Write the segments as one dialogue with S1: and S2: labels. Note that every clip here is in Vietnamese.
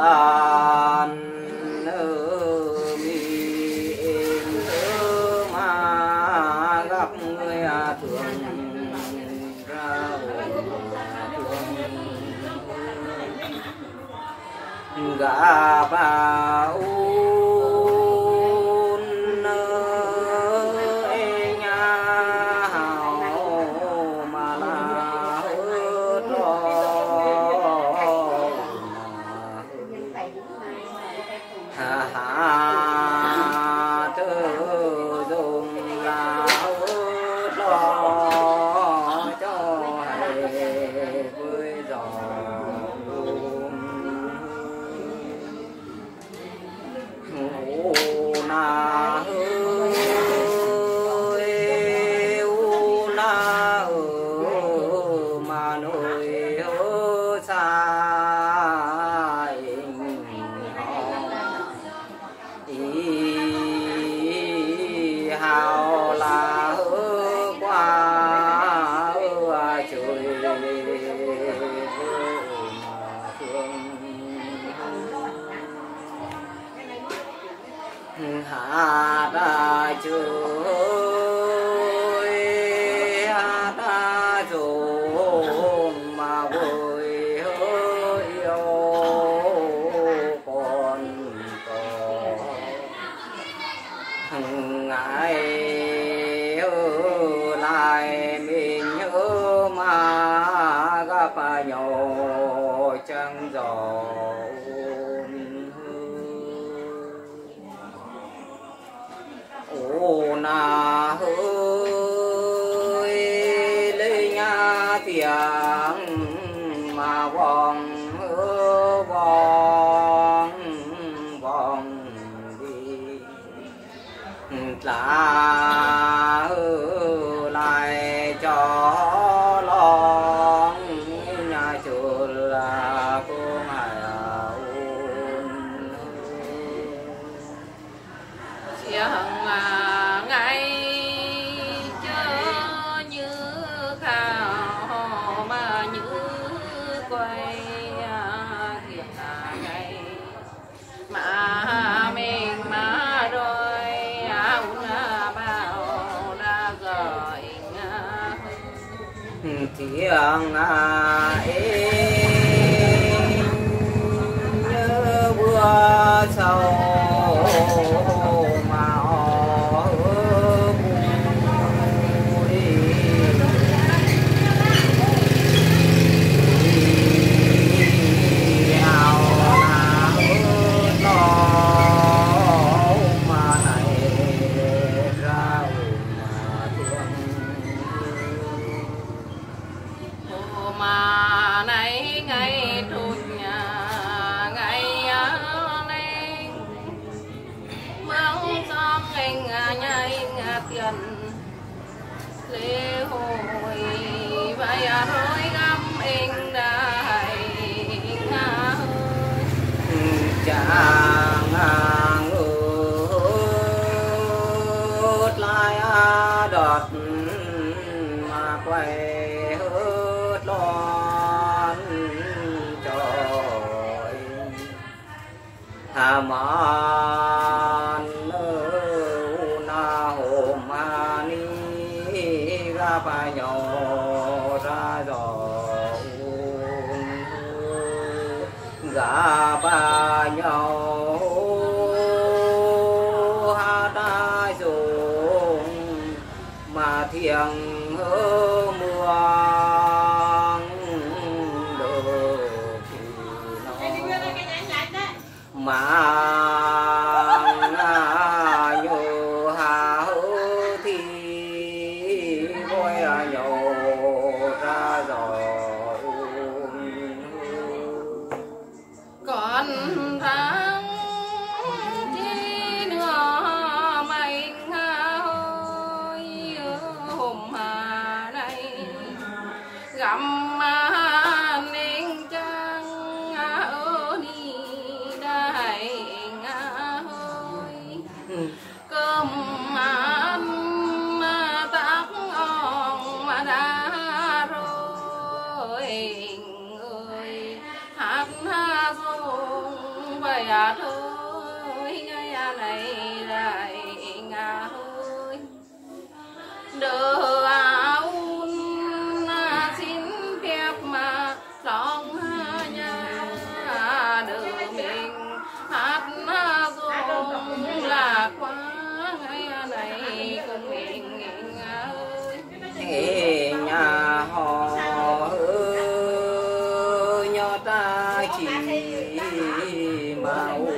S1: Ah. hào là hư qua trời phương hạ ra
S2: chưa 你 aqui, irmão.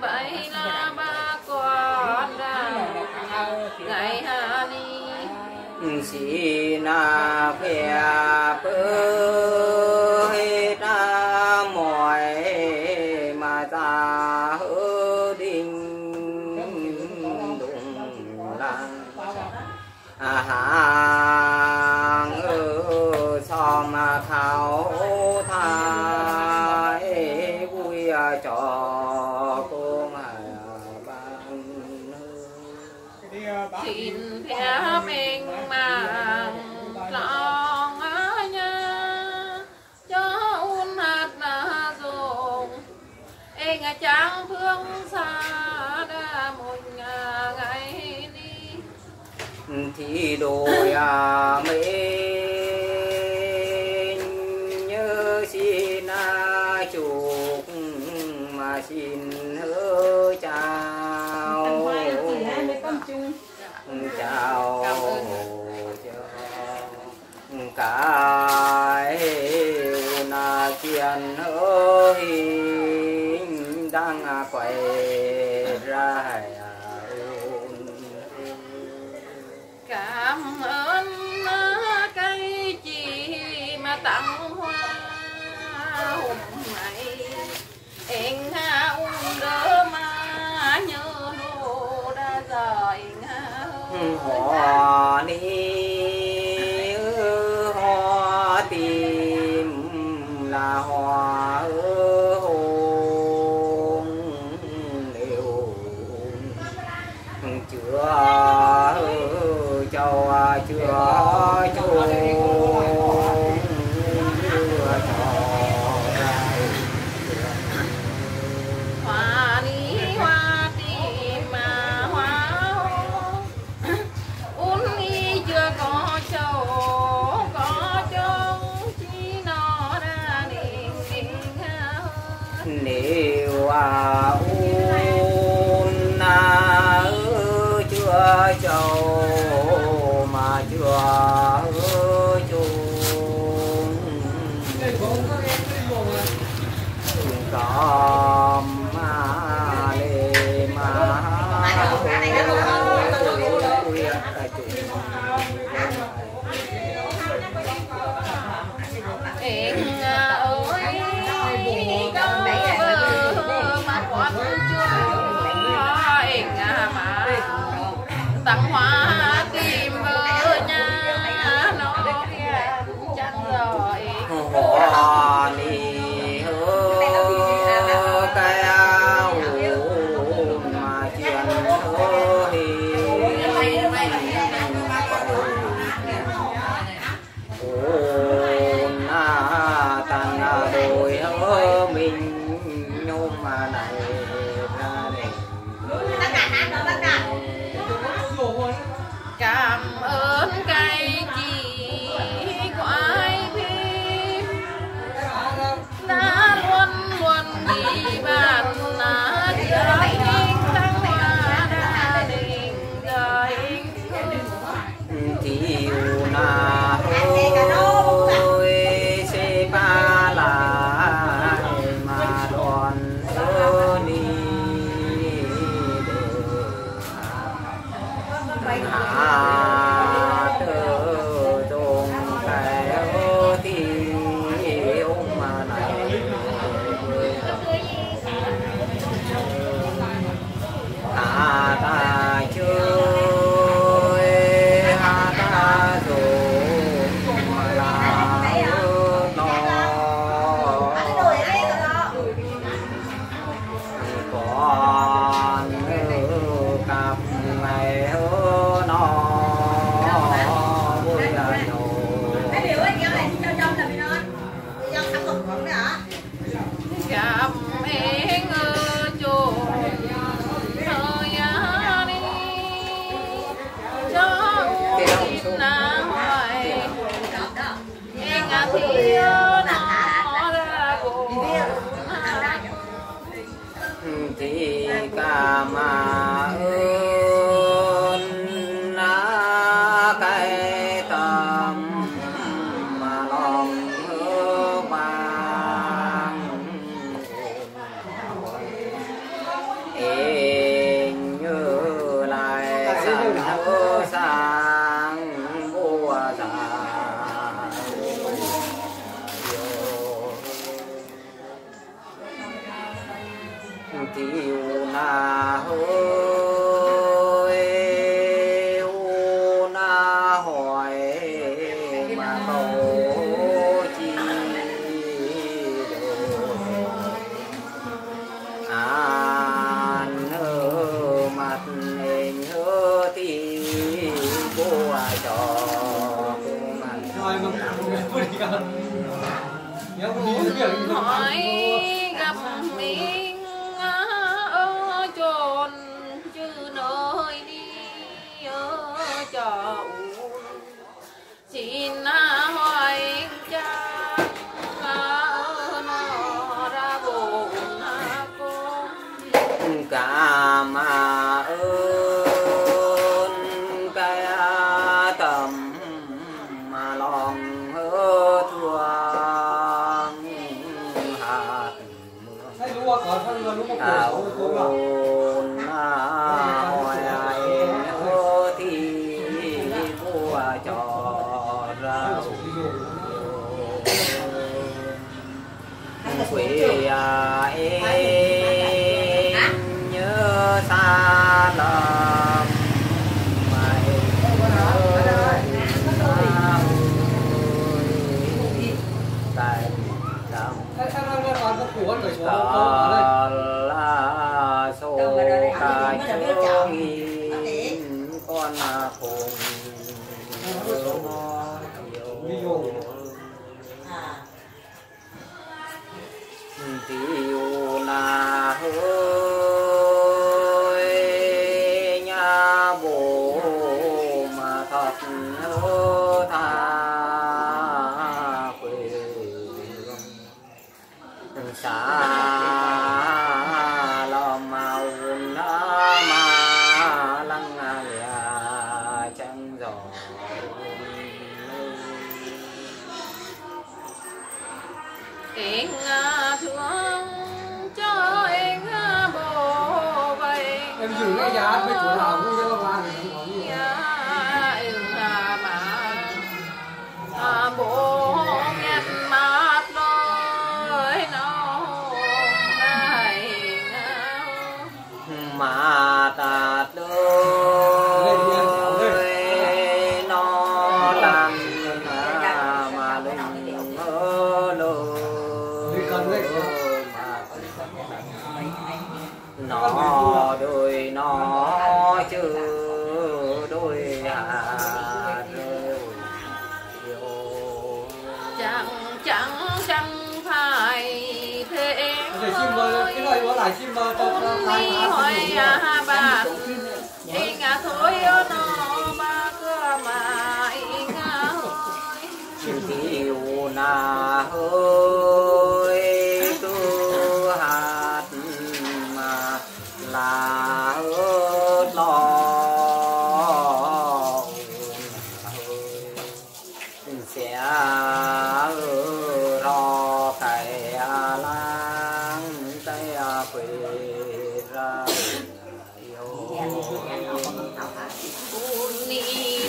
S2: vậy
S1: la ba
S2: con ngày hà
S1: ni? Xin à. đồi à mến nhớ xin à chuộc mà xin hứa chào. Chào cái na kiên ơi. nếu à,
S2: cảm ơn cây
S1: bữa đi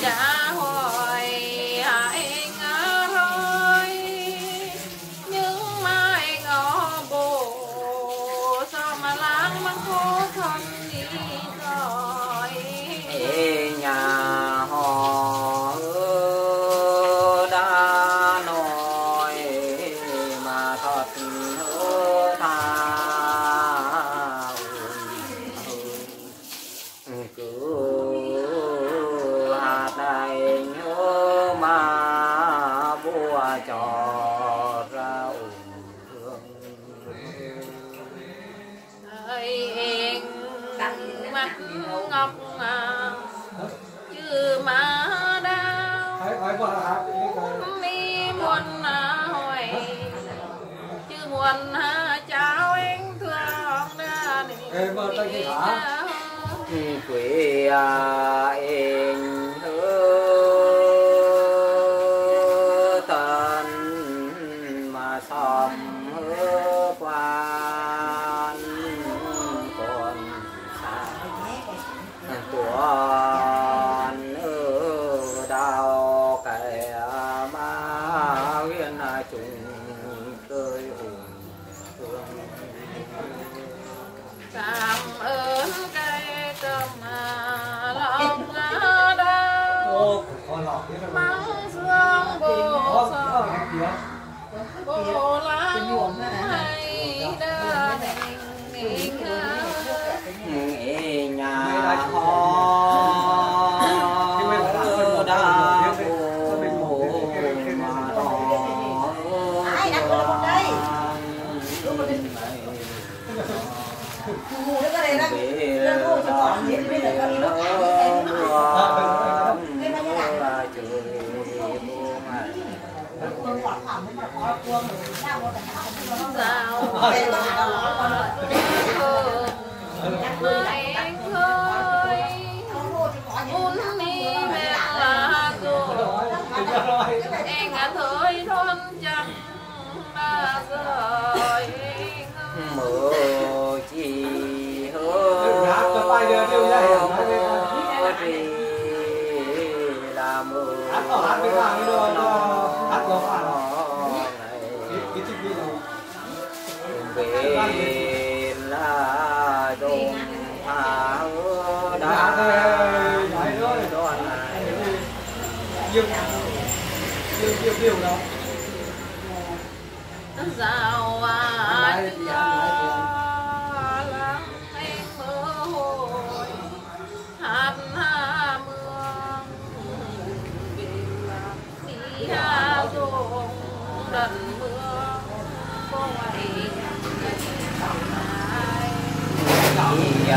S2: ni mà
S1: 可
S3: nhiều nhiều nhiều nhiều đâu
S2: sao à là hay mưa hồi hạt ha mưa đi ha dùng đần mưa có ngày
S1: thì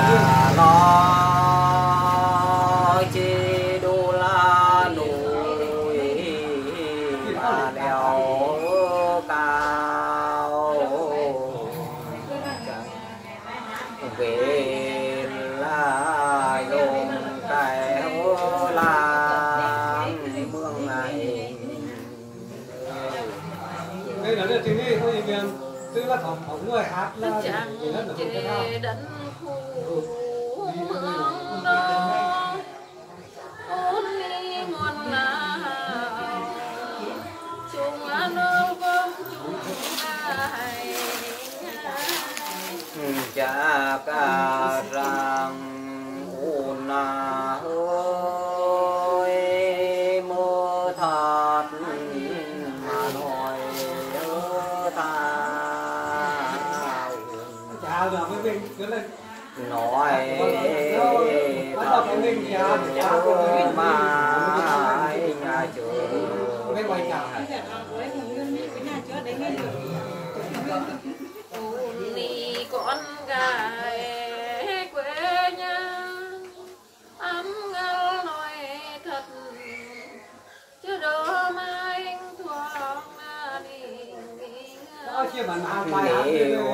S1: lo đèo cao về là dùng cái làm mương này
S3: đây là cái gì thôi em tức là thằng ông người hát là chỉ là được cái
S1: cha ca răng u na ơi mơ thật mà nói ta
S3: cha
S1: nói mà
S2: 花，对。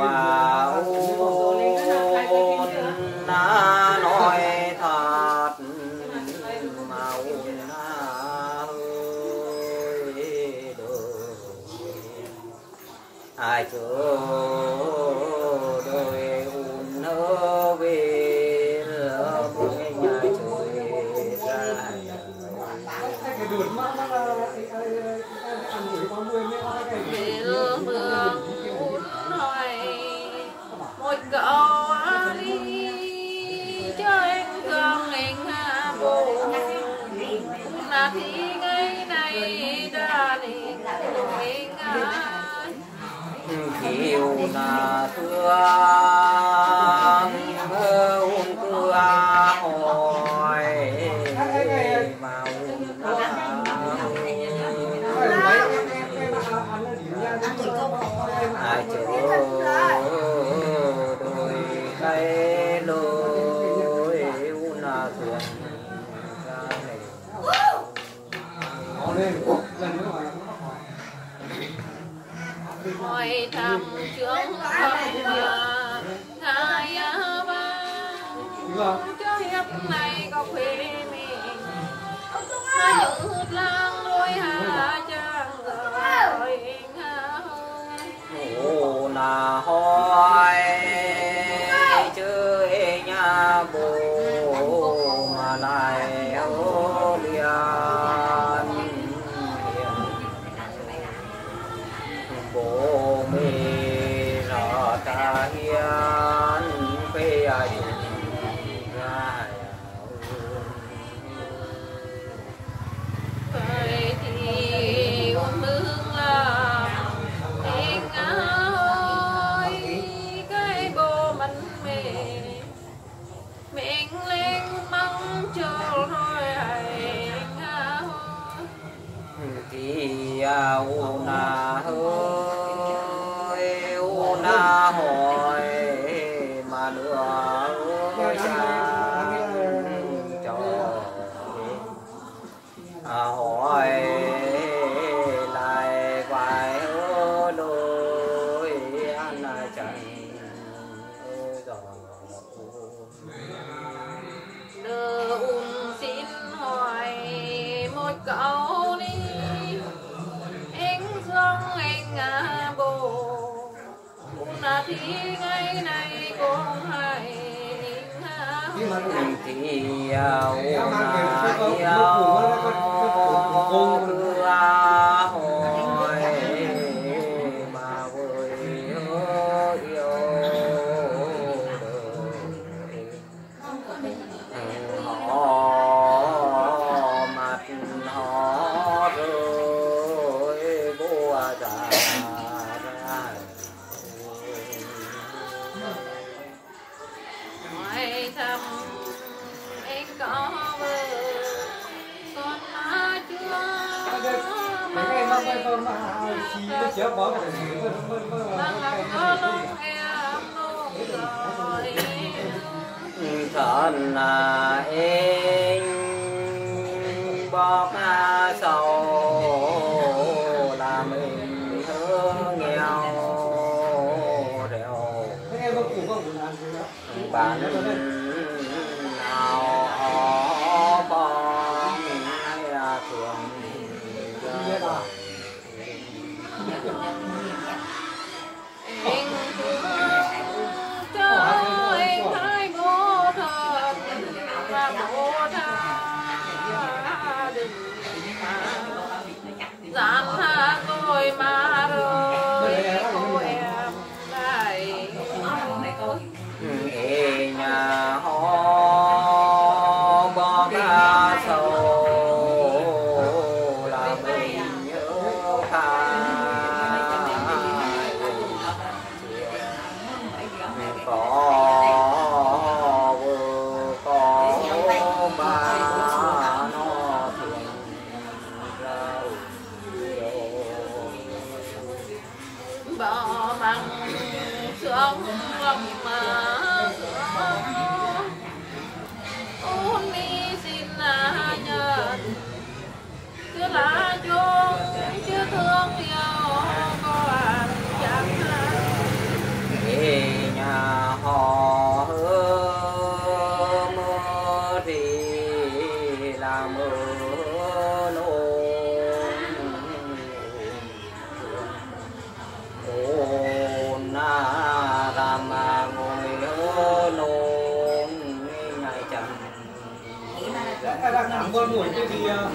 S2: đang nằm qua thì
S1: ờ,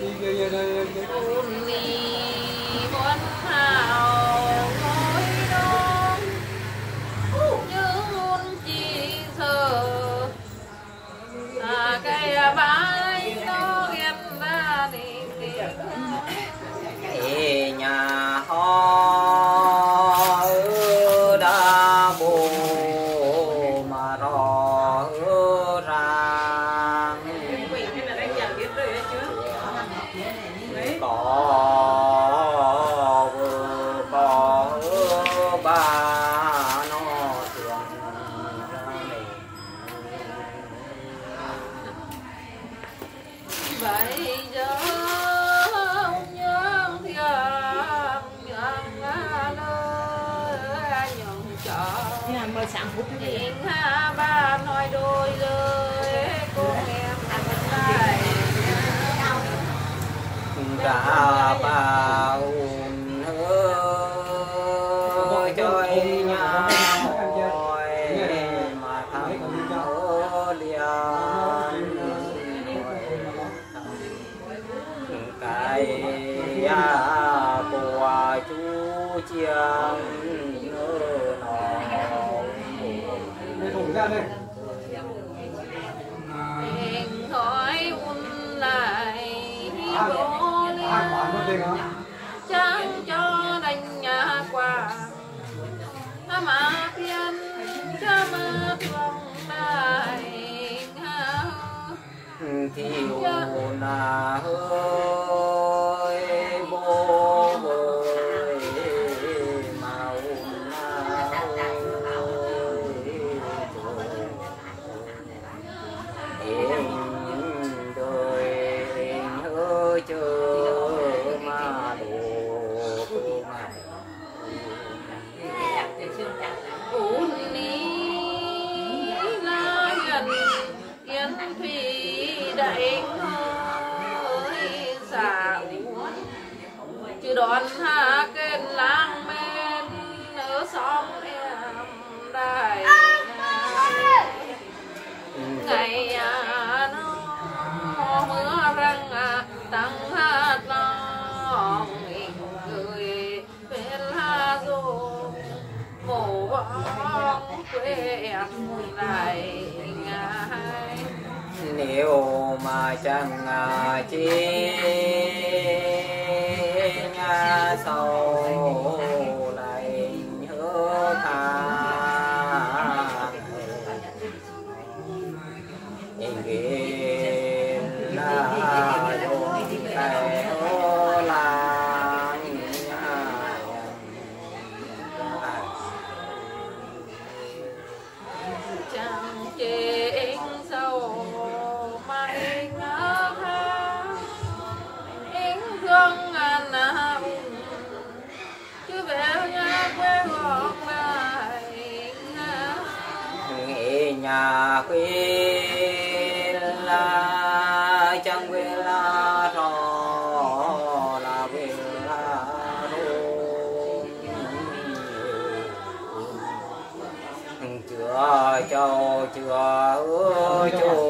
S1: cái
S2: gì cái cái cái cái
S1: cả bao hứa chơi nhau mà thắm hứa liền. Cái của chú chiang
S2: nhớ
S3: nó thôi un lại
S2: Dạ.
S3: chẳng cho đành nhà quả mà phiên cha mà thương đại
S1: thì dạ. hồ na hơn là quy la chân quy la trò là quy la rô chừa châu chừa hứa châu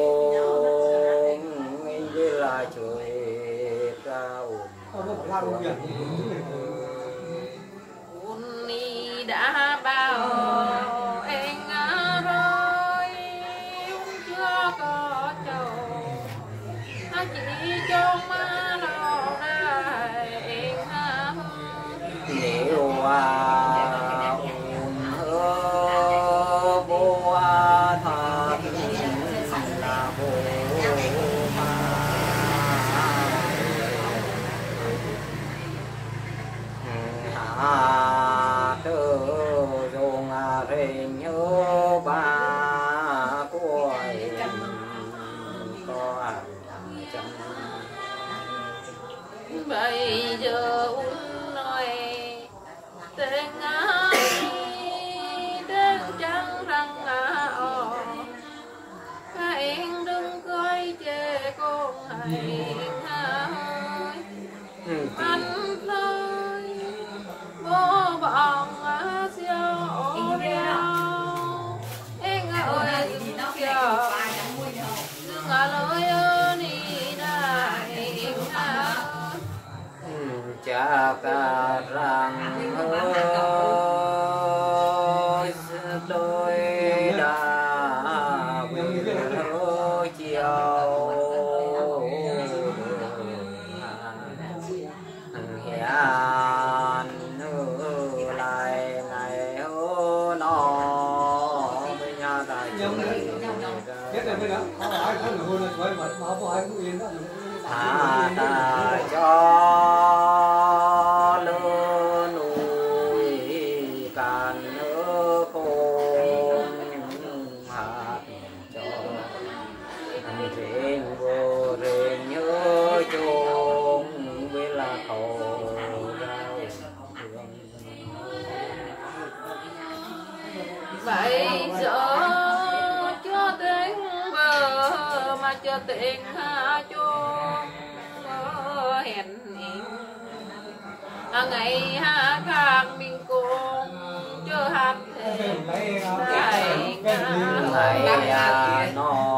S1: ôi nhớ ba của con
S2: bây giờ
S1: cà rằng ơi tôi đã quên chiều Hãy subscribe cho
S2: kênh Ghiền Mì Gõ Để không bỏ lỡ những video hấp dẫn ngày ha khang minh cung chưa hạt thể này
S1: ngày nó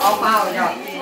S1: Ông bao rồi